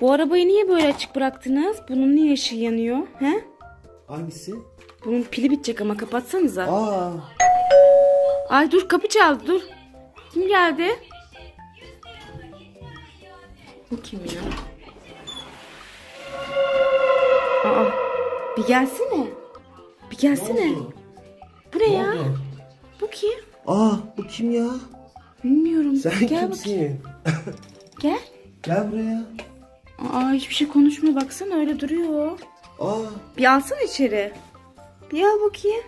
Bu arabayı niye böyle açık bıraktınız? Bunun niye ışığı yanıyor? He? Hangisi? Bunun pili bitecek ama kapatsanıza. Aa. Ay dur kapı çaldı dur. Kim geldi? Bu kim ya? Aa, bir gelsene. Bir gelsene. oldu? Bu ne ya? oldu? Bu kim? Aa bu kim ya? Bilmiyorum. Sen Gel kimsin? Gel. Gel buraya. Aa hiçbir şey konuşmuyor baksana öyle duruyor. Aa. Bir alsana içeri. Bir al bakayım.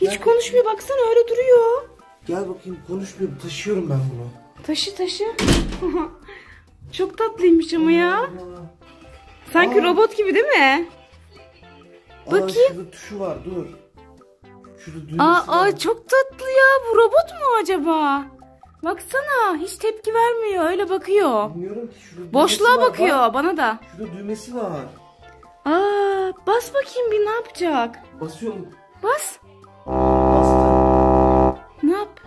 Hiç Gel. konuşmuyor baksana öyle duruyor. Gel bakayım konuşmuyor. Taşıyorum ben bunu. Taşı taşı. Çok tatlıymış ama ya. Sanki Aa. robot gibi değil mi? Aa, Bakayım. şurada tuşu var dur. Şurada düğmesi Aa, var. aa çok tatlı ya. Bu robot mu acaba? Baksana hiç tepki vermiyor. Öyle bakıyor. Bilmiyorum ki şurada düğmesi Boşluğa var, bakıyor bak. bana da. Şurada düğmesi var. Aa bas bakayım bir ne yapacak? Basıyorum. Bas. Bastım. Ne yap?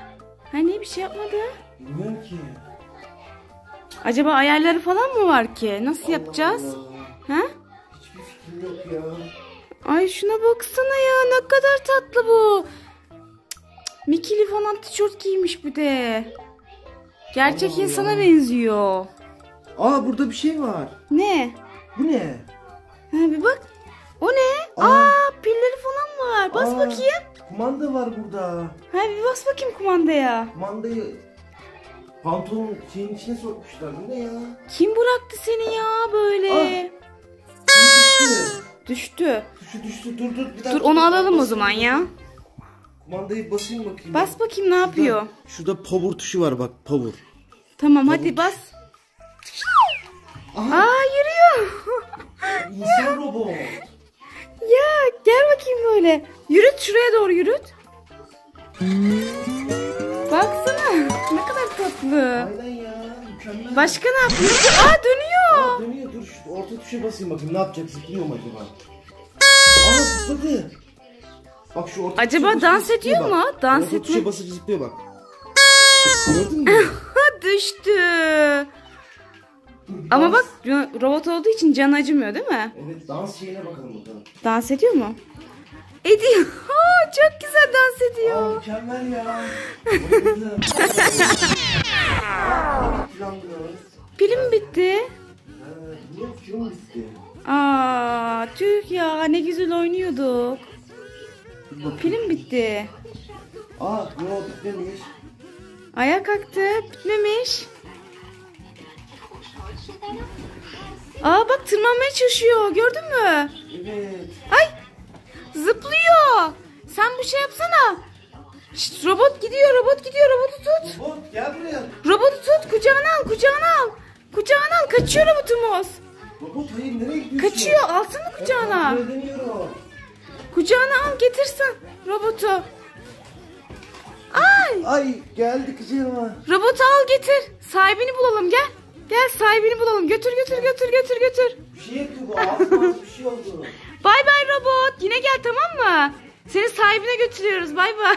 Ha niye bir şey yapmadı? Bilmiyorum ki. Acaba ayarları falan mı var ki? Nasıl Allah yapacağız? Allah. Ha? Hiçbir fikrim yok ya. Ay şuna baksana ya ne kadar tatlı bu. Cık, cık, Mikili falan tişört giymiş bir de. Gerçek Allah insana Allah. benziyor. Aa burada bir şey var. Ne? Bu ne? Ha, bir bak. O ne? Aa. Aa, pilleri falan var. Bas Aa, bakayım. Kumanda var burada. Ha bir bas bakayım kumandaya. Kumandayı pantolonun şeyin içine sokmuşlar. Bu ne ya? Kim bıraktı seni ya böyle? Şey düştü. Düştü. Tuşu düştü. Dur dur bir dakika. Dur onu alalım o zaman ya. Kumandayı basayım bakayım. Bas bakayım ne yapıyor. Şurada, şurada power tuşu var bak power. Tamam hadi bas. Aha Aa yürüyor. insan robot. ya gel bakayım böyle. Yürüt şuraya doğru yürüt. Baksana ne kadar tatlı. Aynen ya mükemmel. Başka ne yapıyor? Aa dönüyor. Aa, dönüyor dur şu orta tuşa basayım bakayım ne yapacak zıplıyor mu acaba? Aa zıpladı. Bak şu orta Acaba tuşa basıp dans zıplıyor ediyor bak. mu? Dans orta etme- tuşa basıp zıplıyor bak. Gördün mü? Ha düştü. Ama bak robot olduğu için can acımıyor değil mi? Evet dans şeyine bakalım bakalım. Dans ediyor mu? Ediyor. Aa, çok güzel dans Aa ediyor. mükemmel ya. Bayıldım. Aa, ne bitti lan bu? Pilim bitti. Ha, Niye film bitti? Aa, tüh ya ne güzel oynuyorduk. Dur. Pilim bitti. Aa yo bitmemiş. Ayağa kalktı. Bitmemiş. Aa bak tırmanmaya çalışıyor. Gördün mü? Evet. Ay zıplıyor. Sen bu şey yapsana. Şşt, robot gidiyor robot gidiyor robotu tut. Robot gel buraya. Robotu tut kucağına al kucağına al. Kucağına al kaçıyor robotumuz. Robot hayır nereye gidiyorsun? Kaçıyor alsana kucağına. Ben edemiyorum. Kucağına al getirsen robotu. Ay Ay geldi kucağıma. robotu al getir. Sahibini bulalım gel. Gel sahibini bulalım. Götür götür götür götür götür. Bir şey yapıyor bu ağzı bir şey oldu. Bay bay robot. Yine gel tamam mı? Seni sahibine götürüyoruz. Bay bay.